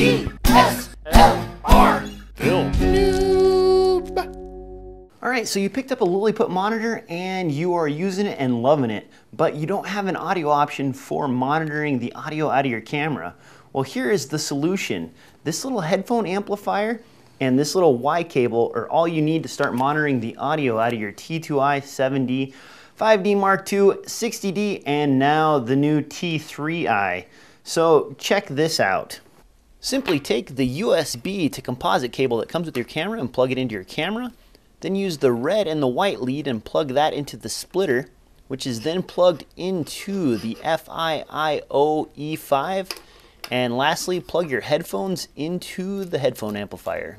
DSLR film. All right, so you picked up a Lilliput monitor and you are using it and loving it, but you don't have an audio option for monitoring the audio out of your camera. Well, here is the solution. This little headphone amplifier and this little Y cable are all you need to start monitoring the audio out of your T2i 7D, 5D Mark II, 60D, and now the new T3i. So check this out. Simply take the USB to composite cable that comes with your camera and plug it into your camera. Then use the red and the white lead and plug that into the splitter, which is then plugged into the FiiO E5. And lastly, plug your headphones into the headphone amplifier.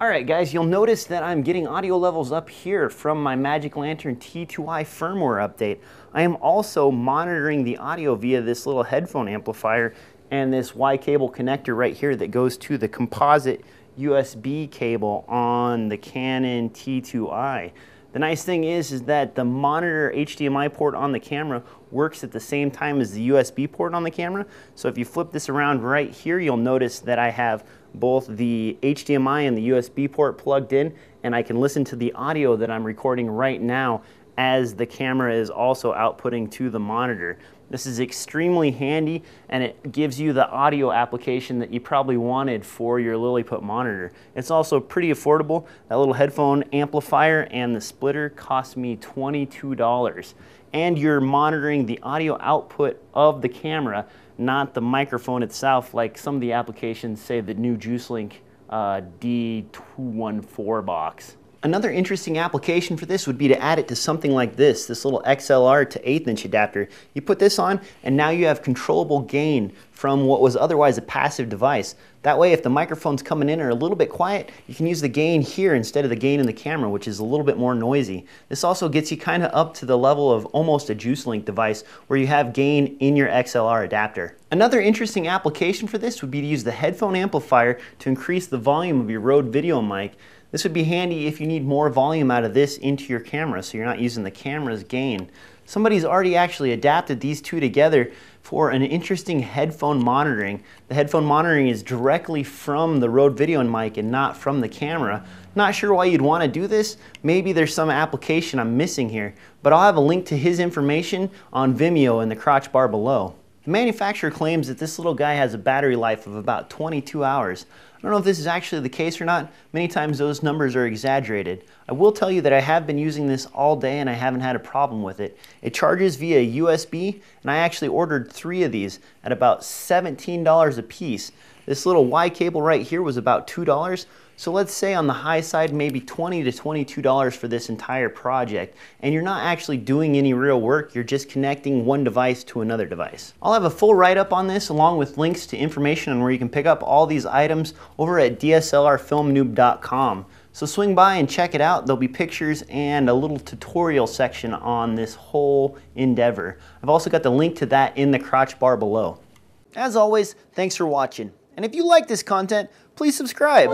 All right, guys, you'll notice that I'm getting audio levels up here from my Magic Lantern T2i firmware update. I am also monitoring the audio via this little headphone amplifier and this Y cable connector right here that goes to the composite USB cable on the Canon T2i. The nice thing is, is that the monitor HDMI port on the camera works at the same time as the USB port on the camera. So if you flip this around right here, you'll notice that I have both the HDMI and the USB port plugged in, and I can listen to the audio that I'm recording right now as the camera is also outputting to the monitor. This is extremely handy and it gives you the audio application that you probably wanted for your Lilliput monitor. It's also pretty affordable. That little headphone amplifier and the splitter cost me $22. And you're monitoring the audio output of the camera, not the microphone itself like some of the applications say the new JuicedLink uh, D214 box. Another interesting application for this would be to add it to something like this, this little XLR to eighth inch adapter. You put this on and now you have controllable gain from what was otherwise a passive device. That way if the microphones coming in are a little bit quiet, you can use the gain here instead of the gain in the camera, which is a little bit more noisy. This also gets you kind of up to the level of almost a JuicedLink device where you have gain in your XLR adapter. Another interesting application for this would be to use the headphone amplifier to increase the volume of your Rode video mic. This would be handy if you need more volume out of this into your camera so you're not using the camera's gain. Somebody's already actually adapted these two together for an interesting headphone monitoring. The headphone monitoring is directly from the Rode video and mic and not from the camera. Not sure why you'd want to do this. Maybe there's some application I'm missing here, but I'll have a link to his information on Vimeo in the crotch bar below. The manufacturer claims that this little guy has a battery life of about 22 hours. I don't know if this is actually the case or not. Many times those numbers are exaggerated. I will tell you that I have been using this all day and I haven't had a problem with it. It charges via USB and I actually ordered three of these at about $17 a piece. This little Y cable right here was about $2. So let's say on the high side, maybe 20 to $22 for this entire project. And you're not actually doing any real work, you're just connecting one device to another device. I'll have a full write-up on this along with links to information on where you can pick up all these items over at DSLRfilmnoob.com. So swing by and check it out. There'll be pictures and a little tutorial section on this whole endeavor. I've also got the link to that in the crotch bar below. As always, thanks for watching. And if you like this content, please subscribe.